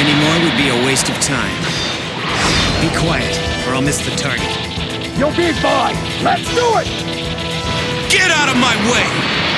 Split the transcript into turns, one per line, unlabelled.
Any more would be a waste of time. Be quiet, or I'll miss the target.
You'll be fine. Let's do it!
Get out of my way!